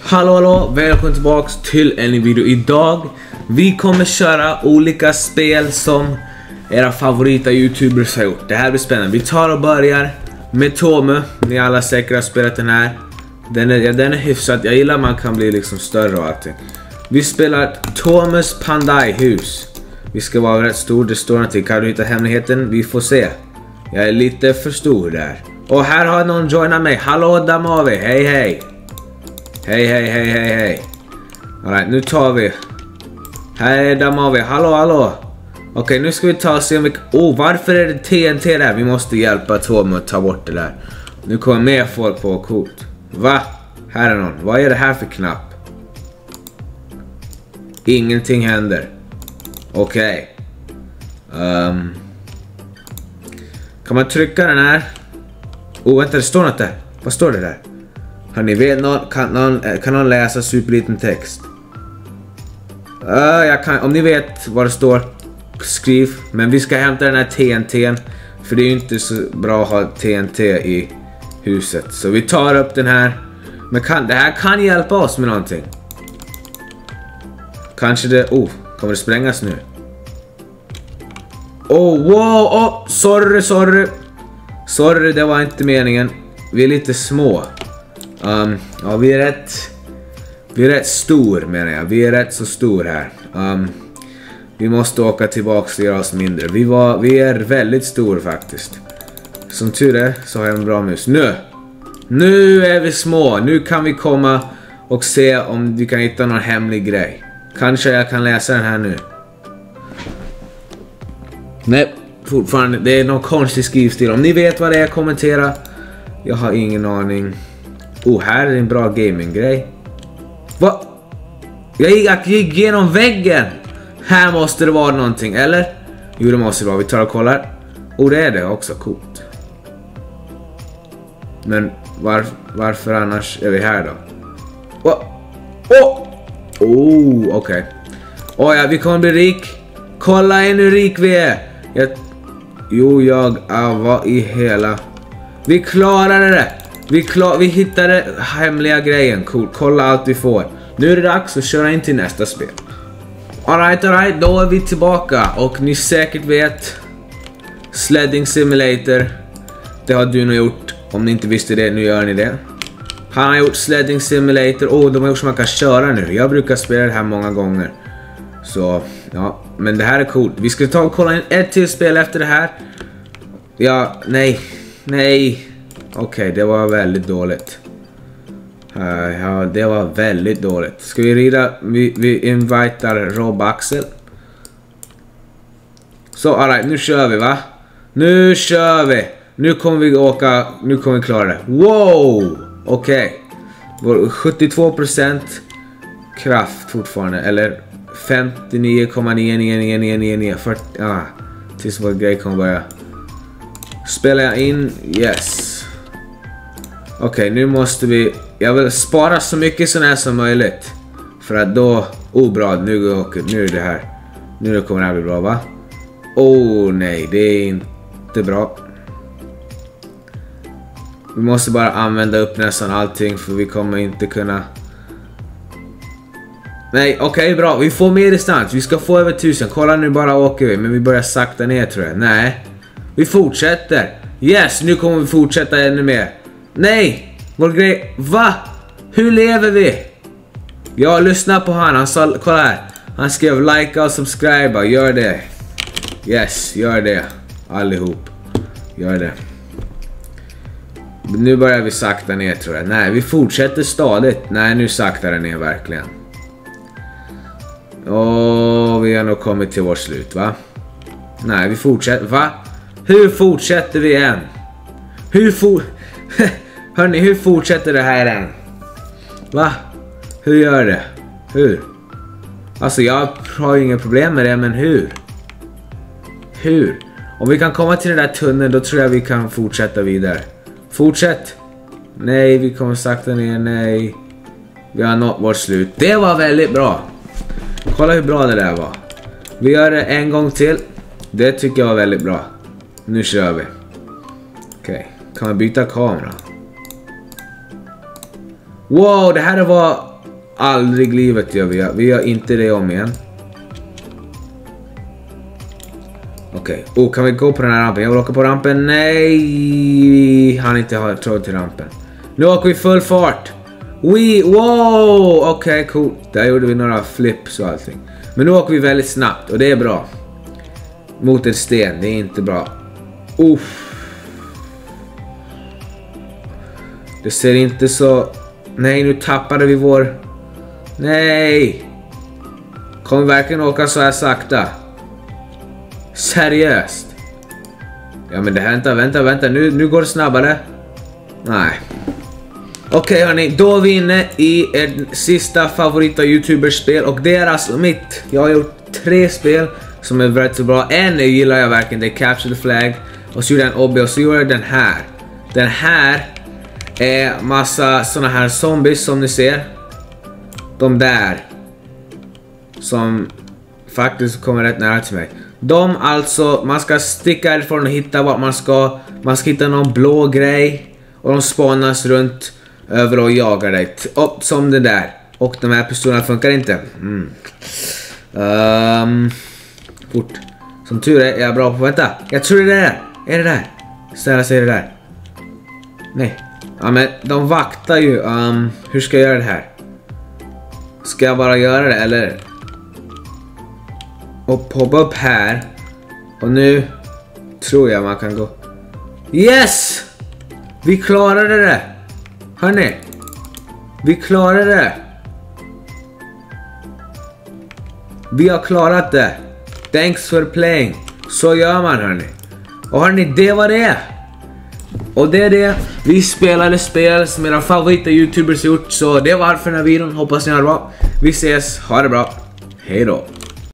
Hallå hallå, välkommen tillbaks till en ny video. Idag, vi kommer köra olika spel som era favorita youtubers har gjort. Det här blir spännande. Vi tar och börjar med Tomu. Ni alla säkert har spelat den här. Den är, ja, den är hyfsat, jag gillar att man kan bli liksom större och allting. Vi spelar Tomus Pandai hus. Vi ska vara rätt stor, det står någonting. Kan du hitta hemligheten? Vi får se. Jag är lite för stor där. Och här har någon joinat mig. Hallå Damavi, hej hej. Hej hej hej hej hej. Alright, nu tar vi. Här är Damavi, hallå hallå. Okej, nu ska vi ta och se om vi... Oh, varför är det TNT där? Vi måste hjälpa Tom att ta bort det där. Nu kommer mer folk på, coolt. Va? Här är någon. Vad är det här för knapp? Ingenting händer. Okej. Ehm. kan man trycka den här? Oh, vänta, det står något där. Vad står det där? Hörni, vet någon, kan, någon, eh, kan någon läsa superliten text? Uh, jag kan, om ni vet vad det står, skriv. Men vi ska hämta den här TNTn. För det är ju inte så bra att ha TNT i huset. Så vi tar upp den här. Men kan, det här kan hjälpa oss med någonting. Kanske det... Oh, kommer det sprängas nu? Oh, wow! Oh, sorry, sorry. Sorry, det var inte meningen. Vi är lite små. Um, ja, vi är rätt... Vi är rätt stor menar jag. Vi är rätt så stor här. Um, vi måste åka tillbaks och göra oss mindre. Vi, var, vi är väldigt stor faktiskt. Som tur är så har jag en bra mus. Nu! Nu är vi små. Nu kan vi komma och se om vi kan hitta någon hemlig grej. Kanske jag kan läsa den här nu. Nej, fortfarande. Det är någon konstig skrivstil. Om ni vet vad det är, kommentera. Jag har ingen aning. Oh, här är en bra gaminggrej. Va? Jag gick, gick genom väggen! Här måste det vara någonting, eller? Jo, det måste det vara. Vi tar och kollar. Oh, det är det också. Coolt. Men var, varför annars är vi här då? Åh! Oh! Oh, okej. Okay. Oh, ja, vi kommer bli rik. Kolla ännu rik vi är. Jag... Jo, jag... Ah, vad i hela... Vi klarade det! Vi, klar, vi hittade hemliga grejen. Cool. Kolla allt vi får. Nu är det dags att köra in till nästa spel. Alright, alright. Då är vi tillbaka. Och ni säkert vet... Sledding Simulator. Det har du nog gjort. Om ni inte visste det, nu gör ni det. Han har gjort Sledding Simulator. Oh, de har gjort så man kan köra nu. Jag brukar spela det här många gånger. Så, ja. Men det här är coolt. Vi ska ta och kolla in ett till spel efter det här. Ja, nej. Nej. Okej, okay, det var väldigt dåligt. Uh, ja, det var väldigt dåligt. Ska vi rida? Vi, vi invitar Rob Axel. Så, alright, nu kör vi va? Nu kör vi! Nu kommer vi åka, nu kommer vi klara det. Wow! Okej. Okay. 72% kraft fortfarande, eller 59,99999 ah, tills vår grej kommer börja. Spelar jag in? Yes. Okej, okay, nu måste vi... Jag vill spara så mycket sån här som möjligt. För att då... Oh bra, nu, nu är det här. Nu kommer det här bli bra va? Oh nej, det är inte bra. Vi måste bara använda upp nästan allting för vi kommer inte kunna... Nej, okej okay, bra. Vi får mer distans. Vi ska få över 1000. Kolla nu bara åker vi. Men vi börjar sakta ner tror jag. Nej. Vi fortsätter. Yes, nu kommer vi fortsätta ännu mer. Nej! Vår grej... Va? Hur lever vi? Ja, lyssna på han. Han sa... Kolla här. Han skrev like och subscribe. Gör det. Yes, gör det. Allihop. Gör det. Nu börjar vi sakta ner tror jag. Nej, vi fortsätter stadigt. Nej, nu saktar det ner verkligen. Och vi har nog kommit till vårt slut, va? Nej, vi fortsätter. Va? Hur fortsätter vi än? Hur for... Hörni, hur fortsätter det här än? Va? Hur gör det? Hur? Alltså jag har ju inga problem med det, men hur? Hur? Om vi kan komma till den där tunneln, då tror jag vi kan fortsätta vidare. Fortsätt! Nej, vi kommer sakta ner, nej. Vi har nått vårt slut. Det var väldigt bra! Kolla hur bra det där var. Vi gör det en gång till. Det tycker jag var väldigt bra. Nu kör vi. Okej, okay kan man byta kamera? Wow, det här var aldrig livet gör vi. Vi gör inte det om igen. Okej, okay. oh, kan vi gå på den här rampen? Jag vill åka på rampen. Nej, han inte har tråd till rampen. Nu åker vi full fart. We, wow, okej okay, cool. Där gjorde vi några flips och allting. Men nu åker vi väldigt snabbt och det är bra. Mot en sten, det är inte bra. Uff. Det ser inte så... Nej, nu tappade vi vår... Nej! Kommer vi verkligen åka så här sakta? Seriöst? Ja men det här, vänta, vänta, vänta, nu, nu går det snabbare. Nej. Okej okay, hörni, då är vi inne i en sista favorita youtuberspel och det är alltså mitt. Jag har gjort tre spel som är väldigt så bra. En gillar jag verkligen, det är Capture the Flag. Och så gjorde jag en OB och så gjorde jag den här. Den här Eh, massa såna här zombies som ni ser. De där. Som faktiskt kommer rätt nära till mig. De alltså, man ska sticka härifrån och hitta vart man ska. Man ska hitta någon blå grej. Och de spanas runt över och jagar dig. Och som det där. Och de här pistolerna funkar inte. Mm. Um, fort. Som tur är, är jag bra på... Vänta! Jag tror det är där! Är det där? Snälla säg det där. Nej. Ja men de vaktar ju. Um, hur ska jag göra det här? Ska jag bara göra det eller? Och poppa upp här. Och nu tror jag man kan gå. Yes! Vi klarade det! Hörni! Vi klarade det! Vi har klarat det! Thanks for playing! Så gör man hörni. Och hörni, det var det! Och det är det. Vi spelade spel som era favorita youtubers gjort. Så det var allt för den här videon. Hoppas ni har det bra. Vi ses. Ha det bra. Hej då.